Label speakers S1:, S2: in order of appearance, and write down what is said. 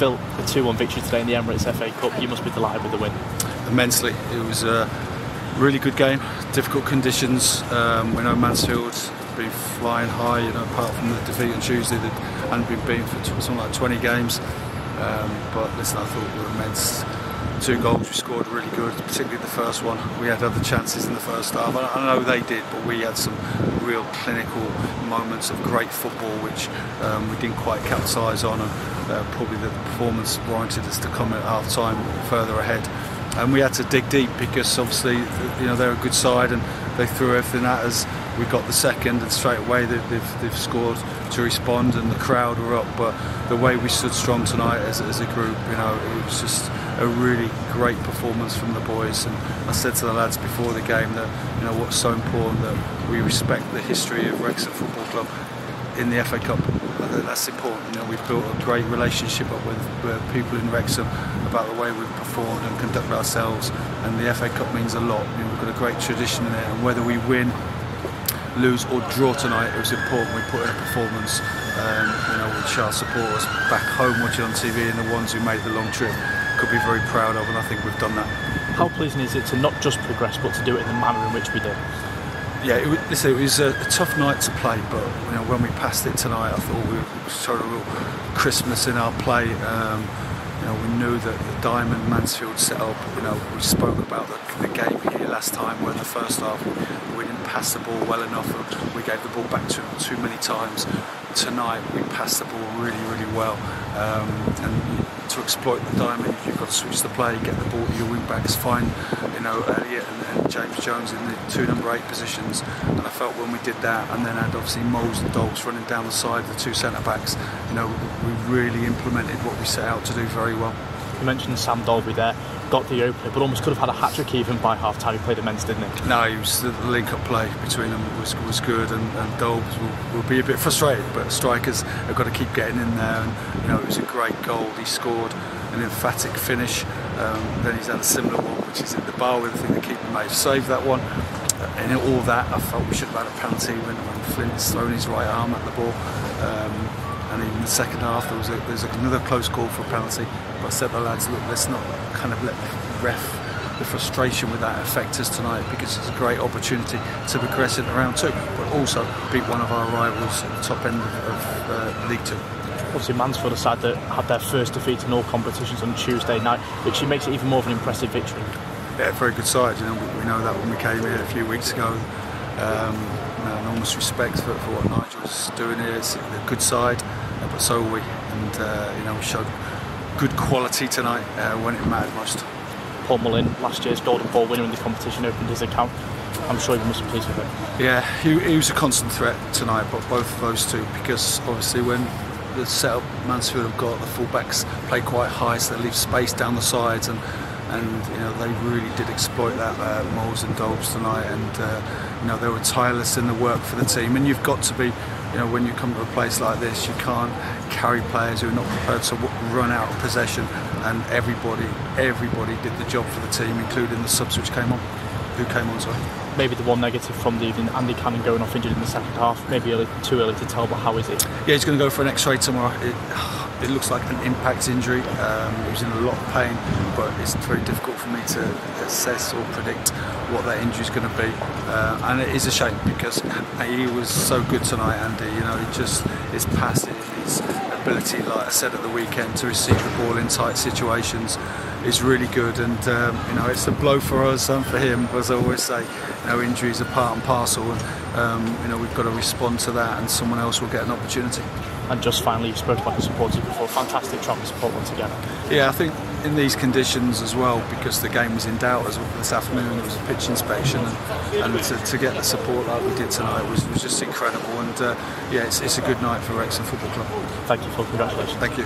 S1: Phil, a 2 1 victory today in the Emirates FA Cup. You must be delighted with the win.
S2: Immensely. It was a really good game, difficult conditions. Um, we know Mansfield been flying high, you know, apart from the defeat on Tuesday, they hadn't been beaten for something like 20 games. Um, but listen, I thought we were immense. Two goals we scored really good, particularly the first one. We had other chances in the first half. I know they did, but we had some real clinical moments of great football, which um, we didn't quite capitalise on. And uh, probably the performance warranted us to come at half time further ahead. And we had to dig deep because obviously, you know, they're a good side and they threw everything at us. We got the second, and straight away they've, they've scored to respond, and the crowd were up. But the way we stood strong tonight as, as a group, you know, it was just a really great performance from the boys. And I said to the lads before the game that you know what's so important that we respect the history of Wrexham Football Club in the FA Cup. I think That's important. You know, we've built a great relationship up with, with people in Wrexham about the way we've performed and conducted ourselves. And the FA Cup means a lot. You know, we've got a great tradition it, and whether we win, lose or draw tonight, it was important we put in a performance. Um, you know, which our supporters back home watching on TV and the ones who made the long trip could be very proud of, and I think we've done that.
S1: How pleasing is it to not just progress, but to do it in the manner in which we did?
S2: yeah, it, listen, it was a, a, tough night to play, but you know when we passed it tonight, I thought we showed a real Christmas in our play. Um, you know, we knew that the Diamond Mansfield setup. You know, we spoke about the, the game here last time, where in the first half we, didn't pass the ball well enough. We gave the ball back to them too many times. Tonight we passed the ball really, really well, um, and to exploit the diamond, you've got to switch the play, get the ball to your wing backs, find you know Elliott and, and, James Jones in the two number eight positions. And I felt when we did that, and then had obviously Moles and Dobbs running down the side, the two centre backs, you know, we really implemented what we set out to do very well.
S1: You mentioned Sam Dalby there, got the opener, but almost could have had a hat trick even by half time. He played immense, didn't he?
S2: No, he was, the link up play between them was, was good, and, and Dobbs will, will, be a bit frustrated, but strikers have got to keep getting in there. And you know, it was a great goal. He scored an emphatic finish. Um, then he's had a similar one, which is in the bar with I think the keeper may have saved that one. And in all that, I felt we should have had a penalty when, when Flint's thrown his right arm at the ball. Um, and in the second half, there was, a, there was another close call for a penalty. But I said to the lads, look, let's not kind of let the ref the frustration with that affect us tonight because it's a great opportunity to progress in round two, but also beat one of our rivals at the top end of, of uh, League Two
S1: obviously Mansfield, a side that had their first defeat in all competitions on Tuesday night, which makes it even more of an impressive victory.
S2: Yeah, very good side. You know, we know that when we came here a few weeks ago. Um, enormous respect for, for what Nigel's doing here. It's a good side, but so are we. And uh, you know, we showed good quality tonight uh, when it mattered most.
S1: Paul Mullin, last year's Golden Ball winner in the competition, opened his account. I'm sure you must be pleased with it.
S2: Yeah, he, he was a constant threat tonight, but both of those two, because obviously when the setup Mansfield have got. The fullbacks play quite high, so they leave space down the sides, and and you know they really did exploit that uh, Moles and Dobbs tonight, and uh, you know they were tireless in the work for the team. And you've got to be, you know, when you come to a place like this, you can't carry players who are not prepared to run out of possession. And everybody, everybody did the job for the team, including the subs which came on. Who came on, sorry?
S1: maybe the one negative from the evening, Andy Cannon going off injured in the second half. Maybe early, too early to tell, but how is it?
S2: Yeah, he's going to go for an X-ray tomorrow. It, it looks like an impact injury. Um, he was in a lot of pain, but it's very difficult for me to assess or predict what that injury is going to be. Uh, and it is a shame because he was so good tonight, Andy. You know, he just his passing, his ability, like I said at the weekend, to receive the ball in tight situations is really good. And um, you know, it's a blow for us and for him, as I always say. You know, injuries are part and parcel, and um, you know we've got to respond to that, and someone else will get an opportunity.
S1: And just finally, you spoke about the supporters before. Fantastic travel support once again.
S2: Yeah, I think in these conditions as well, because the game was in doubt as well this afternoon, it was a pitch inspection, and, and to, to, get the support like we did tonight was, was just incredible. And uh, yeah, it's, it's a good night for Wrexham Football Club.
S1: Thank you, Phil. Congratulations.
S2: Thank you.